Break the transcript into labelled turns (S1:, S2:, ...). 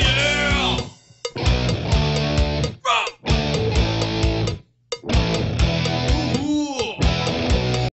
S1: yeah.